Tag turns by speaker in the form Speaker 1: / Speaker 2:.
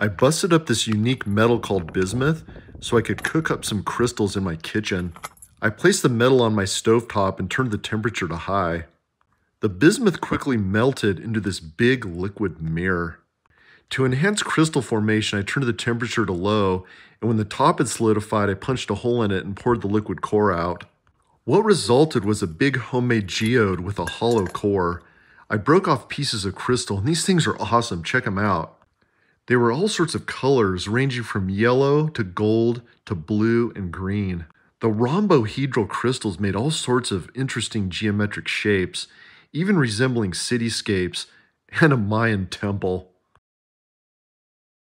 Speaker 1: I busted up this unique metal called bismuth so I could cook up some crystals in my kitchen. I placed the metal on my stovetop and turned the temperature to high. The bismuth quickly melted into this big liquid mirror. To enhance crystal formation, I turned the temperature to low, and when the top had solidified, I punched a hole in it and poured the liquid core out. What resulted was a big homemade geode with a hollow core. I broke off pieces of crystal, and these things are awesome. Check them out. They were all sorts of colors, ranging from yellow to gold to blue and green. The rhombohedral crystals made all sorts of interesting geometric shapes, even resembling cityscapes and a Mayan temple.